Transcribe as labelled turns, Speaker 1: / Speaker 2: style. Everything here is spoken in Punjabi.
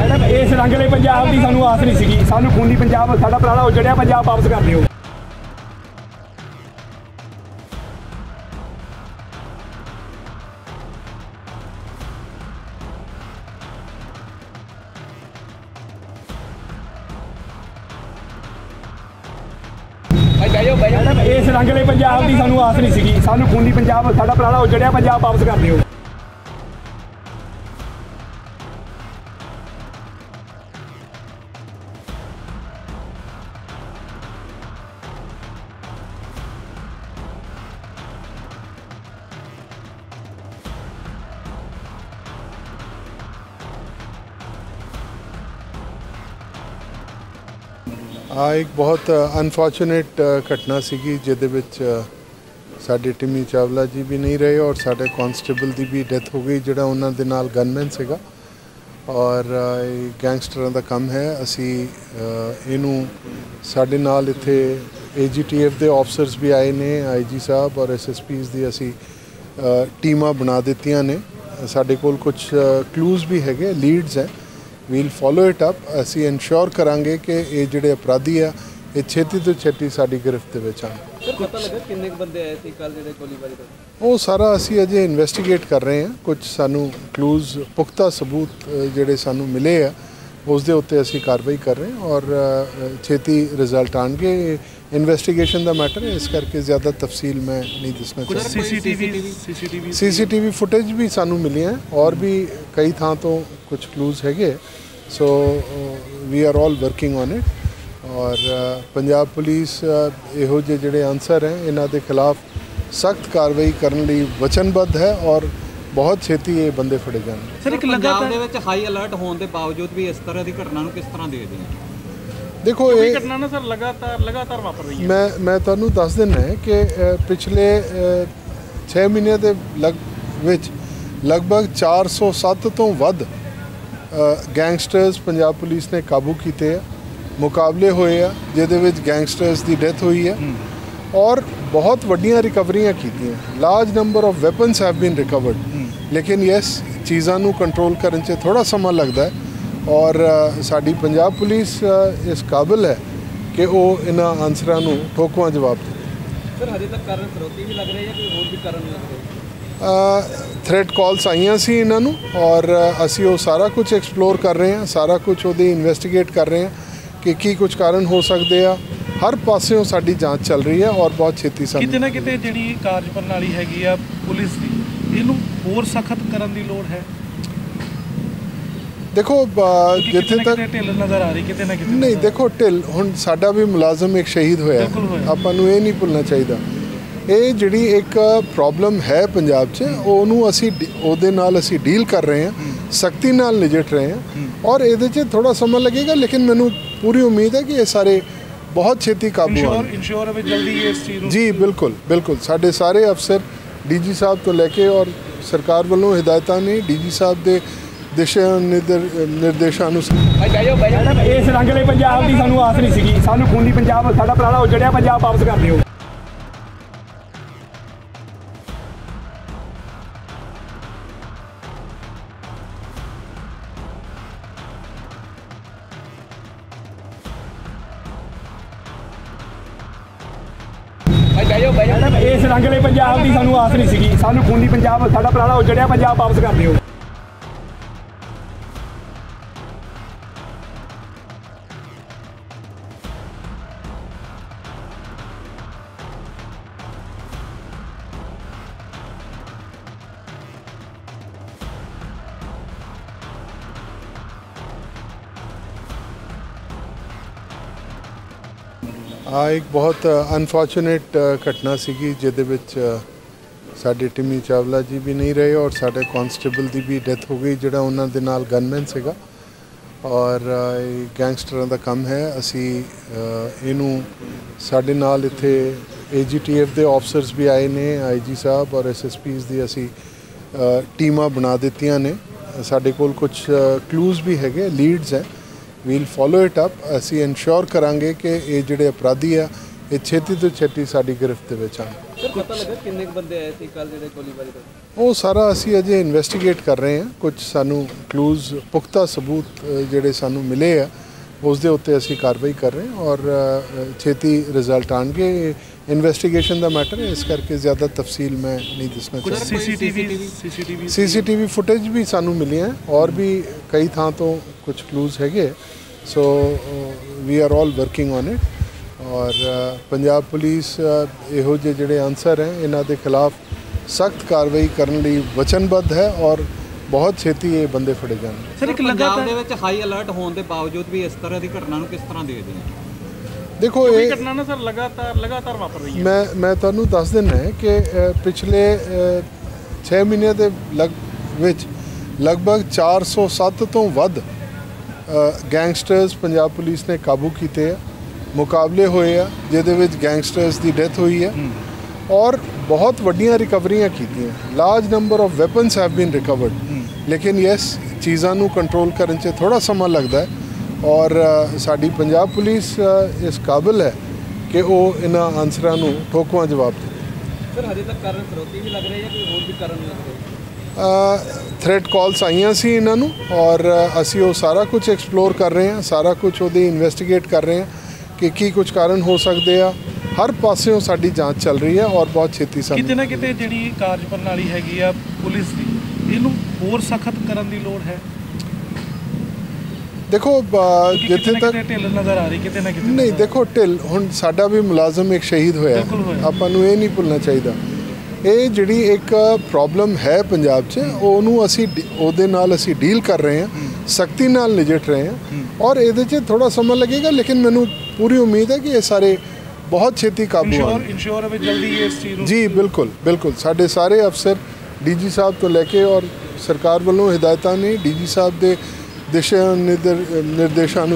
Speaker 1: ਮੈਡਮ ਇਸ ਰੰਗਲੇ ਪੰਜਾਬ ਦੀ ਸਾਨੂੰ ਆਸ ਨਹੀਂ ਸੀਗੀ। ਸਾਨੂੰ ਖੂਨੀ ਪੰਜਾਬ ਸਾਡਾ ਪੁਰਾਣਾ ਉਜੜਿਆ ਪੰਜਾਬ ਵਾਪਸ ਕਰ ਦਿਓ। ਇਸ ਰੰਗਲੇ ਪੰਜਾਬ ਦੀ ਸਾਨੂੰ ਆਸ ਨਹੀਂ ਸੀਗੀ। ਸਾਨੂੰ ਖੂਨੀ ਪੰਜਾਬ ਸਾਡਾ ਪੁਰਾਣਾ ਉਜੜਿਆ ਪੰਜਾਬ ਵਾਪਸ ਕਰ ਦਿਓ।
Speaker 2: ਆ ਇੱਕ ਬਹੁਤ ਅਨਫੋਰਚੂਨੇਟ ਘਟਨਾ ਸੀਗੀ, ਜਿਹਦੇ ਵਿੱਚ ਸਾਡੇ ਟਿਮੀ ਚਾਵਲਾ ਜੀ ਵੀ ਨਹੀਂ ਰਹੇ ਔਰ ਸਾਡੇ ਕਾਂਸਟੇਬਲ ਦੀ ਵੀ ਡੈਥ ਹੋ ਗਈ, ਜਿਹੜਾ ਉਹਨਾਂ ਦੇ ਨਾਲ ਗਨਮੈਨ ਸੀਗਾ। ਔਰ ਇਹ ਗੈਂਗਸਟਰਾਂ ਦਾ ਕੰਮ ਹੈ। ਅਸੀਂ ਇਹਨੂੰ ਸਾਡੇ ਨਾਲ ਇੱਥੇ ਏਜੀਟੀਐਫ ਦੇ ਆਫਸਰਸ ਵੀ ਆਏ ਨੇ ਆਈਜੀ ਸਾਹਿਬ ਔਰ ਐਸਐਸਪੀਸ ਦੀ ਅਸੀਂ ਟੀਮਾਂ ਬਣਾ ਦਿੱਤੀਆਂ ਨੇ। ਸਾਡੇ ਕੋਲ ਕੁਝ ਕਲੂਜ਼ ਵੀ ਹੈਗੇ ਲੀਡਸ ਹੈ। ਵੀਲ ਫੋਲੋ ਇਟ ਅਪ ਅਸੀਂ ਇਨਸ਼ੋਰ ਕਰਾਂਗੇ ਕਿ ਇਹ ਜਿਹੜੇ ਅਪਰਾਧੀ ਆ ਇਹ ਛੇਤੀ ਤੋਂ ਛੇਤੀ ਸਾਡੀ ਗ੍ਰਿਫਤ ਦੇ ਵਿੱਚ ਆਣ
Speaker 3: ਸਰ ਪਤਾ ਲੱਗਾ ਕਿੰਨੇ ਕੁ ਬੰਦੇ ਆਏ ਸੀ ਕੱਲ ਜਿਹੜੇ ਗੋਲੀਬਾਰੀ ਦਾ
Speaker 2: ਉਹ ਸਾਰਾ ਅਸੀਂ ਅਜੇ ਇਨਵੈਸਟੀਗੇਟ ਕਰ ਰਹੇ ਹਾਂ। ਕੁਝ ਸਾਨੂੰ ਕਲੂਜ਼ ਪੁਖਤਾ ਸਬੂਤ ਜਿਹੜੇ ਸਾਨੂੰ ਮਿਲੇ ਆ। ਉਸ ਦੇ ਉੱਤੇ ਅਸੀਂ ਕਾਰਵਾਈ ਕਰ ਰਹੇ ਹਾਂ ਔਰ ਛੇਤੀ ਰਿਜ਼ਲਟ ਆਣਗੇ ਇਨਵੈਸਟੀਗੇਸ਼ਨ ਦਾ ਮੈਟਰ ਹੈ ਇਸ ਕਰਕੇ ਜ਼ਿਆਦਾ ਤਫਸੀਲ ਮੈਂ ਨਹੀਂ ਦੱਸਣਾ ਚਾਹੁੰਦਾ।
Speaker 4: ਸੀਸੀਟੀਵੀ ਸੀਸੀਟੀਵੀ
Speaker 2: ਸੀਸੀਟੀਵੀ ਫੁਟੇਜ ਵੀ ਸਾਨੂੰ ਮਿਲੀਆਂ ਔਰ ਵੀ ਕਈ ਥਾਂ ਤੋਂ ਕੁਝ ਕਲੂਜ਼ ਹੈਗੇ so we are all working on it ਔਰ ਪੰਜਾਬ ਪੁਲਿਸ ਇਹੋ ਜਿਹੇ ਜਿਹੜੇ ਅਨਸਰ ਹੈ ਇਹਨਾਂ ਦੇ ਖਿਲਾਫ ਸਖਤ ਕਾਰਵਾਈ ਕਰਨ ਲਈ ਵਚਨਬੱਧ ਹੈ ਔਰ ਬਹੁਤ ਛੇਤੀ ਇਹ ਬੰਦੇ ਫੜੇ ਜਾਣਗੇ
Speaker 4: ਸਰ ਇੱਕ ਲਗਾਤਾਰ
Speaker 3: ਦੇ ਵਿੱਚ ਹਾਈ ਅਲਰਟ ਹੋਣ ਦੇ ਬਾਵਜੂਦ ਵੀ ਇਸ ਤਰ੍ਹਾਂ ਦੀ ਘਟਨਾ ਨੂੰ ਕਿਸ ਤਰ੍ਹਾਂ ਦੇਖਦੇ ਹੋ?
Speaker 2: ਦੇਖੋ
Speaker 4: ਇਹ ਘਟਨਾ ਨਾ ਸਰ ਲਗਾਤਾਰ ਲਗਾਤਾਰ ਵਾਪਰ ਰਹੀ ਹੈ।
Speaker 2: ਮੈਂ ਮੈਂ ਤੁਹਾਨੂੰ ਦੱਸ ਦਿੰਦਾ ਹੈ ਕਿ ਪਿਛਲੇ 6 ਮਹੀਨਿਆਂ ਦੇ ਲਗ ਵਿੱਚ ਲਗਭਗ 407 ਤੋਂ ਵੱਧ ਗੈਂਗਸਟਰਸ ਪੰਜਾਬ ਪੁਲਿਸ ਨੇ ਕਾਬੂ ਕੀਤੇ ਆ ਮੁਕਾਬਲੇ ਹੋਏ ਆ ਜਿਹਦੇ ਵਿੱਚ ਗੈਂਗਸਟਰਸ ਦੀ ਡੈਥ ਹੋਈ ਹੈ। ਔਰ ਬਹੁਤ ਵੱਡੀਆਂ ਰਿਕਵਰੀਆਂ ਕੀਤੀਆਂ। Large number of weapons have been recovered ਲੇਕਿਨ ਯੈਸ ਚੀਜ਼ਾਂ ਨੂੰ ਕੰਟਰੋਲ ਕਰਨ 'ਚ ਥੋੜਾ ਸਮਾਂ ਲੱਗਦਾ ਹੈ ਔਰ ਸਾਡੀ ਪੰਜਾਬ ਪੁਲਿਸ ਇਸ ਕਾਬਿਲ ਹੈ ਕਿ ਉਹ ਇਹਨਾਂ ਆਨਸਰਾਂ ਨੂੰ ਠੋਕਵਾਂ ਜਵਾਬ ਦੇ
Speaker 3: ਸਰ ਹਜੇ ਤੱਕ ਕਾਰਨ ਸਰੋਤੀ ਵੀ ਲੱਗ ਰਹੇ ਜਾਂ ਕੋਈ ਹੋਰ ਵੀ ਕਾਰਨ ਲੱਗ ਰਹੇ?
Speaker 2: ਥ੍ਰੈਟ ਕਾਲਸ ਆਈਆਂ ਸੀ ਇਹਨਾਂ ਨੂੰ ਔਰ ਅਸੀਂ ਉਹ ਸਾਰਾ ਕੁਝ ਐਕਸਪਲੋਰ ਕਰ ਰਹੇ ਹਾਂ ਸਾਰਾ ਕੁਝ ਉਹਦੀ ਇਨਵੈਸਟੀਗੇਟ ਕਰ ਰਹੇ ਹਾਂ ਕਿ ਕੀ ਕੁਝ ਕਾਰਨ ਹੋ ਸਕਦੇ ਆ। ਹਰ ਪਾਸਿਓਂ ਸਾਡੀ ਜਾਂਚ ਚੱਲ ਰਹੀ ਹੈ ਔਰ ਬਹੁਤ ਛੇਤੀ
Speaker 4: ਕਿਤੇ
Speaker 2: ਸਾਨੂੰ
Speaker 4: ਨਾ ਕਿਤੇ ਜਿਹੜੀ ਕਾਰਜ ਪ੍ਰਣਾਲੀ ਹੈਗੀ ਆ ਪੁਲਿਸ ਦੀ ਇਹਨੂੰ ਹੋਰ ਸਖਤ ਕਰਨ ਦੀ ਲੋੜ ਹੈ।
Speaker 2: ਦੇਖੋ ਜਿੱਥੇ ਤੱਕ
Speaker 4: ਢਿੱਲ ਨਜ਼ਰ ਆ ਰਹੀ ਕਿਤੇ ਨਾ ਕਿਤੇ
Speaker 2: ਨਹੀਂ ਦੇਖੋ ਢਿੱਲ ਹੁਣ ਸਾਡਾ ਵੀ ਮੁਲਾਜ਼ਮ ਇੱਕ ਸ਼ਹੀਦ ਹੋਇਆ। ਆਪਾਂ ਨੂੰ ਇਹ ਨਹੀਂ ਭੁੱਲਣਾ ਚਾਹੀਦਾ। ਇਹ ਜਿਹੜੀ ਇੱਕ ਪ੍ਰੋਬਲਮ ਹੈ ਪੰਜਾਬ 'ਚ ਉਹਨੂੰ ਅਸੀਂ ਉਹਦੇ ਨਾਲ ਅਸੀਂ ਡੀਲ ਕਰ ਰਹੇ ਹਾਂ ਸਖਤੀ ਨਾਲ ਨਜਿੱਠ ਰਹੇ ਹਾਂ। ਔਰ ਇਹਦੇ 'ਚ ਥੋੜਾ ਸਮਾਂ ਲੱਗੇਗਾ ਲੇਕਿਨ ਮੈਨੂੰ ਪੂਰੀ ਉਮੀਦ ਹੈ ਕਿ ਇਹ ਸਾਰੇ ਬਹੁਤ ਛੇਤੀ ਕਾਬੂ ਆਉਣਗੇ।
Speaker 4: ਇੰਸ਼ੋਰ ਵਿੱਚ ਜਲਦੀ ਇਸ ਚੀਜ਼ ਨੂੰ
Speaker 2: ਜੀ ਬਿਲਕੁਲ ਬਿਲਕੁਲ। ਸਾਡੇ ਸਾਰੇ ਅਫਸਰ ਡੀਜੀ ਸਾਹਿਬ ਤੋਂ ਲੈ ਕੇ ਔਰ ਸਰਕਾਰ ਵੱਲੋਂ ਹਦਾਇਤਾਂ ਨੇ ਡੀਜੀ ਸਾਹਿਬ ਦੇ ਦਿਸ਼ਾ ਨਿਰਦੇ- ਨਿਰਦੇਸ਼ਾਂ ਅਨੁਸਾਰ
Speaker 1: ਮੈਡਮ ਇਸ ਰੰਗਲੇ ਪੰਜਾਬ ਦੀ ਸਾਨੂੰ ਆਸ ਨਹੀਂ ਸੀਗੀ। ਸਾਨੂੰ ਖੂਨੀ ਪੰਜਾਬ ਸਾਡਾ ਪੁਰਾਣਾ ਉਜੜਿਆ ਪੰਜਾਬ ਵਾਪਸ ਕਰ ਦਿਓ। ਮੈਡਮ ਇਸ ਰੰਗਲੇ ਪੰਜਾਬ ਦੀ ਸਾਨੂੰ ਆਸ ਨਹੀਂ ਸੀਗੀ। ਸਾਨੂੰ ਖੂਨੀ ਪੰਜਾਬ, ਸਾਡਾ ਪੁਰਾਣਾ ਉਜੜਿਆ ਪੰਜਾਬ ਵਾਪਸ ਕਰ ਦਿਓ।
Speaker 2: ਆ ਇੱਕ ਬਹੁਤ ਅਨਫੋਰਚੂਨੇਟ ਘਟਨਾ ਸੀਗੀ, ਜਿਹਦੇ ਵਿੱਚ ਸਾਡੇ ਟਿਮੀ ਚਾਵਲਾ ਜੀ ਵੀ ਨਹੀਂ ਰਹੇ ਔਰ ਸਾਡੇ ਕਾਂਸਟੇਬਲ ਦੀ ਵੀ ਡੈਥ ਹੋ ਗਈ, ਜਿਹੜਾ ਉਹਨਾਂ ਦੇ ਨਾਲ ਗਨਮੈਨ ਸੀਗਾ। ਔਰ ਇਹ ਗੈਂਗਸਟਰਾਂ ਦਾ ਕੰਮ ਹੈ। ਅਸੀਂ ਇਹਨੂੰ ਸਾਡੇ ਨਾਲ ਇੱਥੇ ਏਜੀਟੀਐਫ ਦੇ ਆਫਸਰਸ ਵੀ ਆਏ ਨੇ ਆਈਜੀ ਸਾਹਿਬ ਔਰ ਐਸਐਸਪੀਸ ਦੀ ਅਸੀਂ ਟੀਮਾਂ ਬਣਾ ਦਿੱਤੀਆਂ ਨੇ। ਸਾਡੇ ਕੋਲ ਕੁਝ ਕਲੂਜ਼ ਵੀ ਹੈਗੇ ਲੀਡਸ ਹੈ। ਵੀਲ ਫੋਲੋ ਇਟ ਅਪ ਅਸੀਂ ਇਨਸ਼ੋਰ ਕਰਾਂਗੇ ਕਿ ਇਹ ਜਿਹੜੇ ਅਪਰਾਧੀ ਆ ਇਹ ਛੇਤੀ ਤੋਂ ਛੇਤੀ ਸਾਡੀ ਗ੍ਰਿਫਤ ਦੇ ਵਿੱਚ ਆਉਣ।
Speaker 3: ਸਰ ਪਤਾ ਲੱਗਾ ਕਿੰਨੇ ਕੁ ਬੰਦੇ ਆਏ ਸੀ ਕੱਲ ਜਿਹੜੇ ਗੋਲੀਬਾਰੀ ਕਰ
Speaker 2: ਉਹ ਸਾਰਾ ਅਸੀਂ ਅਜੇ ਇਨਵੈਸਟੀਗੇਟ ਕਰ ਰਹੇ ਹਾਂ। ਕੁਝ ਸਾਨੂੰ ਕਲੂਜ਼ ਪੁਖਤਾ ਸਬੂਤ ਜਿਹੜੇ ਸਾਨੂੰ ਮਿਲੇ ਆ ਉਸ ਦੇ ਉੱਤੇ ਅਸੀਂ ਕਾਰਵਾਈ ਕਰ ਰਹੇ ਹਾਂ ਔਰ ਛੇਤੀ ਰਿਜ਼ਲਟ ਆਣਗੇ ਇਨਵੈਸਟੀਗੇਸ਼ਨ ਦਾ ਮੈਟਰ ਹੈ ਇਸ ਕਰਕੇ ਜ਼ਿਆਦਾ ਤਫਸੀਲ ਮੈਂ ਨਹੀਂ ਦੱਸਣਾ ਚਾਹੁੰਦਾ।
Speaker 4: ਸੀਸੀਟੀਵੀ ਸੀਸੀਟੀਵੀ
Speaker 2: ਸੀਸੀਟੀਵੀ ਫੁਟੇਜ ਵੀ ਸਾਨੂੰ ਮਿਲੀਆਂ ਹੈ ਔਰ ਵੀ ਕਈ ਥਾਂ ਤੋਂ ਕੁਝ ਕਲੂਜ਼ ਹੈਗੇ so we are all working on it ਔਰ ਪੰਜਾਬ ਪੁਲਿਸ ਇਹੋ ਜਿਹੇ ਜਿਹੜੇ ਆਨਸਰ ਹੈ ਇਹਨਾਂ ਦੇ ਖਿਲਾਫ ਸਖਤ ਕਾਰਵਾਈ ਕਰਨ ਲਈ ਵਚਨਬੱਧ ਹੈ ਔਰ ਬਹੁਤ ਛੇਤੀ ਇਹ ਬੰਦੇ ਫੜੇ ਜਾਣਗੇ।
Speaker 4: ਸਰ ਇੱਕ ਲਗਾਤਾਰ
Speaker 3: ਦੇ ਵਿੱਚ ਹਾਈ ਅਲਰਟ ਹੋਣ ਦੇ ਬਾਵਜੂਦ ਵੀ ਇਸ ਤਰ੍ਹਾਂ ਦੀ ਘਟਨਾ ਨੂੰ ਕਿਸ ਤਰ੍ਹਾਂ ਦੇਖਦੇ ਹੋ?
Speaker 2: ਦੇਖੋ ਇਹ
Speaker 4: ਘਟਨਾ ਨਾ ਸਰ ਲਗਾਤਾਰ ਲਗਾਤਾਰ ਵਾਪਰ ਰਹੀ
Speaker 2: ਮੈਂ ਮੈਂ ਤੁਹਾਨੂੰ ਦੱਸ ਦਿੰਦਾ ਹੈ ਕਿ ਪਿਛਲੇ 6 ਮਹੀਨਿਆਂ ਦੇ ਲਗ ਵਿੱਚ ਲਗਭਗ 407 ਤੋਂ ਵੱਧ ਗੈਂਗਸਟਰਸ ਪੰਜਾਬ ਪੁਲਿਸ ਨੇ ਕਾਬੂ ਕੀਤੇ ਆ ਮੁਕਾਬਲੇ ਹੋਏ ਆ ਜਿਹਦੇ ਵਿੱਚ ਗੈਂਗਸਟਰਸ ਦੀ ਡੈਥ ਹੋਈ ਹੈ। ਔਰ ਬਹੁਤ ਵੱਡੀਆਂ ਰਿਕਵਰੀਆਂ ਕੀਤੀਆਂ। Large number of weapons have been recovered ਲੇਕਿਨ ਯੈਸ ਚੀਜ਼ਾਂ ਨੂੰ ਕੰਟਰੋਲ ਕਰਨ 'ਚ ਥੋੜਾ ਸਮਾਂ ਲੱਗਦਾ ਹੈ। ਔਰ ਸਾਡੀ ਪੰਜਾਬ ਪੁਲਿਸ ਇਸ ਕਾਬਿਲ ਹੈ ਕਿ ਉਹ ਇਹਨਾਂ ਆਨਸਰਾਂ ਨੂੰ ਠੋਕਵਾਂ ਜਵਾਬ ਦੇ
Speaker 3: ਸਰ ਹਜੇ ਤੱਕ ਕਾਰਨ ਸਰੋਤੀ ਵੀ ਲੱਗ ਰਹੇ ਜਾਂ ਕੋਈ ਹੋਰ ਵੀ ਕਾਰਨ ਲੱਗ ਰਹੇ?
Speaker 2: ਥ੍ਰੈਟ ਕਾਲਸ ਆਈਆਂ ਸੀ ਇਹਨਾਂ ਨੂੰ ਔਰ ਅਸੀਂ ਉਹ ਸਾਰਾ ਕੁਝ ਐਕਸਪਲੋਰ ਕਰ ਰਹੇ ਹਾਂ ਸਾਰਾ ਕੁਝ ਉਹਦੀ ਇਨਵੈਸਟੀਗੇਟ ਕਰ ਰਹੇ ਹਾਂ ਕਿ ਕੀ ਕੁਝ ਕਾਰਨ ਹੋ ਸਕਦੇ ਆ। ਹਰ ਪਾਸਿਓਂ ਸਾਡੀ ਜਾਂਚ ਚੱਲ ਰਹੀ ਹੈ ਔਰ ਬਹੁਤ ਛੇਤੀ
Speaker 4: ਕਿਤੇ
Speaker 2: ਸਾਨੂੰ
Speaker 4: ਨਾ ਕਿਤੇ ਜਿਹੜੀ ਕਾਰਜ ਪ੍ਰਣਾਲੀ ਹੈਗੀ ਆ ਪੁਲਿਸ ਦੀ ਇਹਨੂੰ ਹੋਰ ਸਖਤ ਕਰਨ ਦੀ ਲੋੜ ਹੈ?
Speaker 2: ਦੇਖੋ ਜਿੱਥੇ ਤੱਕ
Speaker 4: ਢਿੱਲ ਨਜ਼ਰ ਆ ਰਹੀ ਕਿਤੇ ਨਾ ਕਿਤੇ
Speaker 2: ਨਹੀਂ ਦੇਖੋ ਢਿੱਲ ਹੁਣ ਸਾਡਾ ਵੀ ਮੁਲਾਜ਼ਮ ਇੱਕ ਸ਼ਹੀਦ ਹੋਇਆ। ਆਪਾਂ ਨੂੰ ਇਹ ਨਹੀਂ ਭੁੱਲਣਾ ਚਾਹੀਦਾ। ਇਹ ਜਿਹੜੀ ਇੱਕ ਪ੍ਰੋਬਲਮ ਹੈ ਪੰਜਾਬ 'ਚ ਉਹਨੂੰ ਅਸੀਂ ਉਹਦੇ ਨਾਲ ਅਸੀਂ ਡੀਲ ਕਰ ਰਹੇ ਹਾਂ ਸਖਤੀ ਨਾਲ ਨਜਿੱਠ ਰਹੇ ਹਾਂ। ਔਰ ਇਹਦੇ 'ਚ ਥੋੜਾ ਸਮਾਂ ਲੱਗੇਗਾ ਲੇਕਿਨ ਮੈਨੂੰ ਪੂਰੀ ਉਮੀਦ ਹੈ ਕਿ ਇਹ ਸਾਰੇ ਬਹੁਤ ਛੇਤੀ ਕਾਬੂ ਆਉਣਗੇ।
Speaker 4: ਇੰਸ਼ੋਰ ਵਿੱਚ ਜਲਦੀ ਇਸ ਚੀਜ਼ ਨੂੰ
Speaker 2: ਜੀ ਬਿਲਕੁਲ ਬਿਲਕੁਲ। ਸਾਡੇ ਸਾਰੇ ਅਫਸਰ ਡੀਜੀ ਸਾਹਿਬ ਤੋਂ ਲੈ ਕੇ ਔਰ ਸਰਕਾਰ ਵੱਲੋਂ ਹਦਾਇਤਾਂ ਨੇ ਡੀਜੀ ਸਾਹਿਬ ਦੇ ਦਿਸ਼ਾ ਨਿਰਦੇਸ਼ਾਂ